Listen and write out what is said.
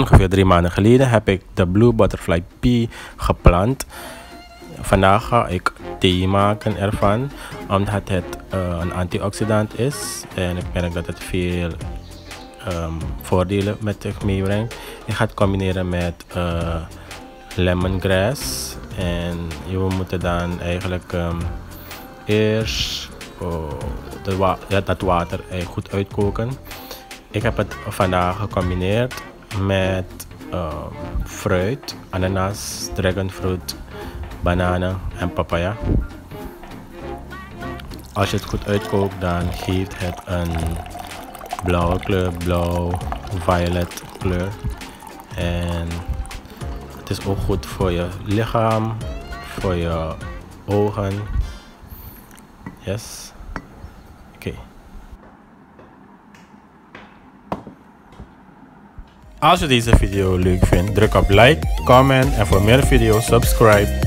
ongeveer drie maanden geleden heb ik de Blue Butterfly Pea geplant. Vandaag ga ik thee maken ervan, omdat het uh, een antioxidant is. En ik merk dat het veel um, voordelen met zich meebrengt. Ik ga het combineren met uh, lemongrass. En je moet dan eigenlijk um, eerst oh, dat water goed uitkoken. Ik heb het vandaag gecombineerd met uh, fruit, ananas, dragonfruit, bananen en papaya. Als je het goed uitkookt, dan geeft het een blauwe kleur, blauw, violet kleur. En het is ook goed voor je lichaam, voor je ogen. Yes. Oké. Okay. Als je deze video leuk vindt, druk op like, comment en voor meer video's subscribe.